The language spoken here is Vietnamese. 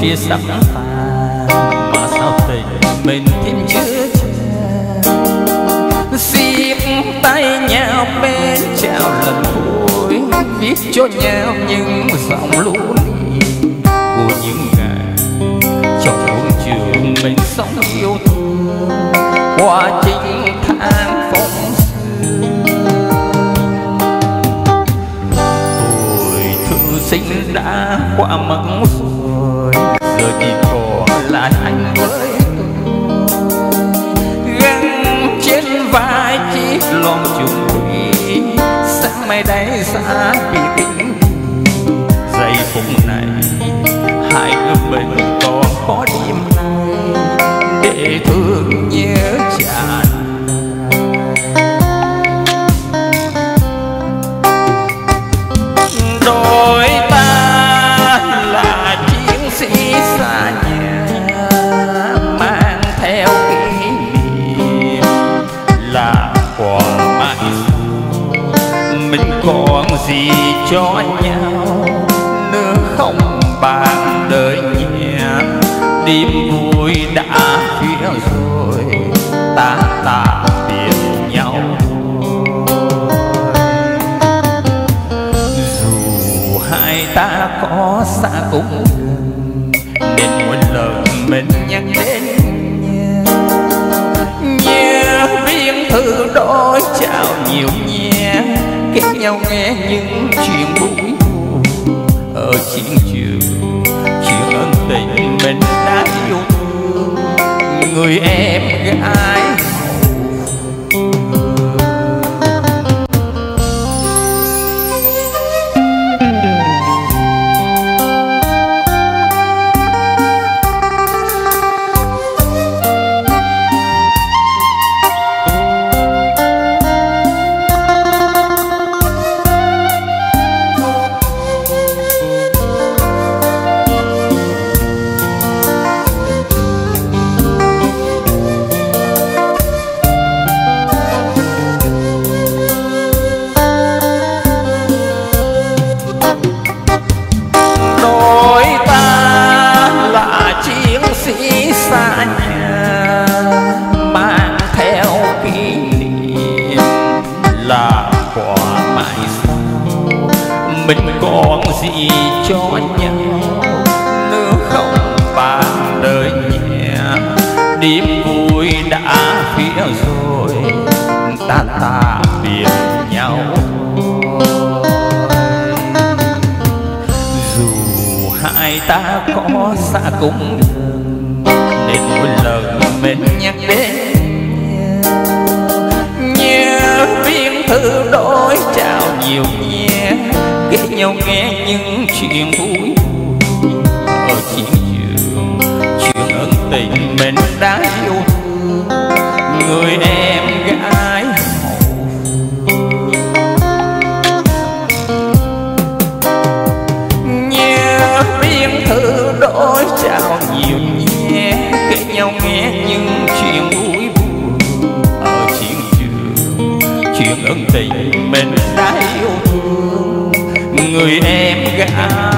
phía sắp tàn mà sao tình mình thêm chưa tràn xiết tay nhau bên chào lần cuối. Viết cho nhau những dòng lưu lì của những qua mất rồi giờ chỉ còn lại anh với gắn trên vai chiếc lon chung thủy sáng mai đây xa bị tình giây phút này, hai đứa mình còn có đêm nay để thương nhớ chàng gì cho nhau? Nữa không bàn đời nhẹ đêm vui đã phía rồi, ta tạm biệt nhau dù hai ta có xa cũng gần nên mỗi lần mình nhắc đến nhé. nhớ viên thư đôi chào nhiều nhé kết nhau nghe những chuyện vui buồn. Ở chiến trường sĩ xa nhà, mang theo kỷ niệm là quả mãi sau. Mình còn gì cho nhau nữa không bàn đời nhẹ. Đêm vui đã phía rồi, ta ta biệt nhau. Dù hai ta có xa cũng gần nên mỗi lần mình nhắc đến nhớ viên thư đôi chào nhiều nhé kể nhau nghe những chuyện vui ở chiến trường chuyện ân tình mình đã yêu nghe những chuyện vui buồn. Ở chiến trường, chuyện ân tình mình đã yêu thương. Người em gái